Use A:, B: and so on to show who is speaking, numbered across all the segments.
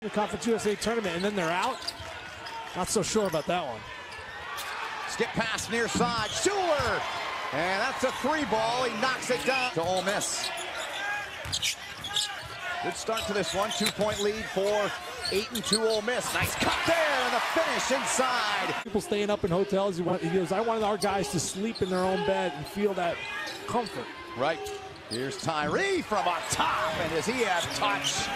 A: the Conference USA tournament and then they're out. Not so sure about that one.
B: Skip pass near side. Shuler. And that's a three ball. He knocks it down to Ole Miss. Good start to this one. Two-point lead for 8 and 2 Ole Miss. Nice cut there and the finish inside.
A: People staying up in hotels, he, want, he goes, I wanted our guys to sleep in their own bed and feel that comfort.
B: Right. Here's Tyree from on top, and does he have touch?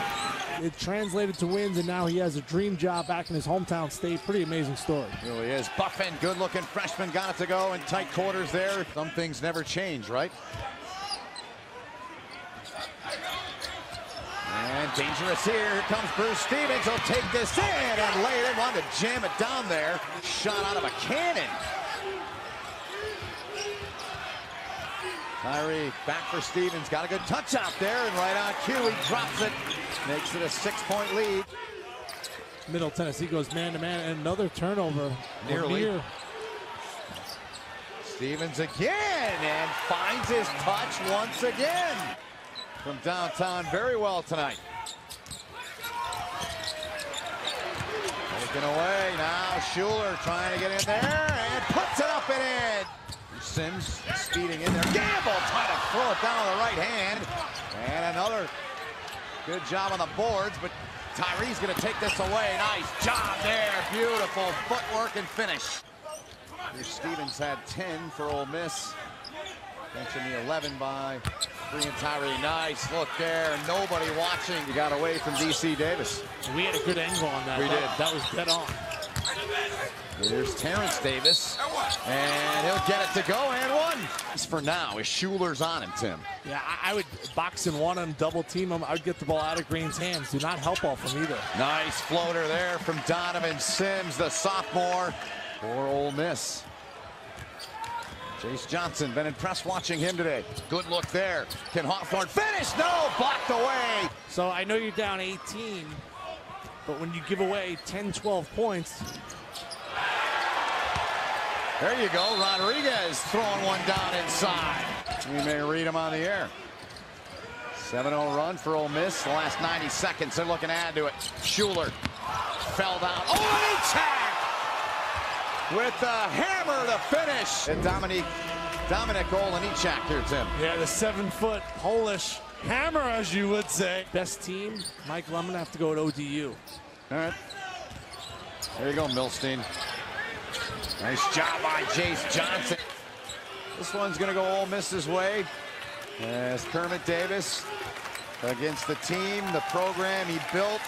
A: It translated to wins, and now he has a dream job back in his hometown state. Pretty amazing story.
B: Really is. Buffen, good-looking freshman, got it to go in tight quarters there. Some things never change, right? And dangerous here. Here comes Bruce Stevens. He'll take this in and lay it in. Wanted to jam it down there. Shot out of a cannon. Tyree back for Stevens. Got a good touch out there. And right on cue, he drops it. Makes it a six-point lead.
A: Middle Tennessee goes man-to-man, and another turnover.
B: Nearly.
A: Near.
B: Stevens again and finds his touch once again from downtown very well tonight. Taken away now, Shuler trying to get in there and puts it up and in. Sims speeding in there. Gamble trying to throw it down on the right hand. And another good job on the boards, but Tyree's going to take this away. Nice job there. Beautiful footwork and finish. Here Stevens had 10 for Ole Miss. Mentioned the 11 by Breein Tyree. Nice look there. Nobody watching. You got away from DC Davis.
A: We had a good angle on that.
B: We
A: that,
B: did.
A: That was dead on.
B: There's Terrence Davis. And he'll get it to go and one. For now, is Shuler's on him, Tim.
A: Yeah, I, I would box and one him, double team him. I would get the ball out of Green's hands. Do not help off him either.
B: Nice floater there from Donovan Sims, the sophomore for Ole Miss. Chase Johnson, been impressed watching him today. Good look there. Can Hawthorne finish? No, blocked away.
A: So I know you're down 18, but when you give away 10, 12 points,
B: There you go. Rodriguez throwing one down inside. We may read him on the air. 7-0 run for Ole Miss. The last 90 seconds, they're looking to add to it. Shuler fell down. Oh, and check with the hammer to finish. And Dominik, Dominik Olejniczak here, Tim.
A: yeah, the seven-foot Polish hammer, as you would say. Best team, Mike Lemon have to go at ODU.
B: All right. There you go, Milstein. Nice job by Jace Johnson. This one's going to go Ole Miss's way. As Kermit Davis against the team, the program he built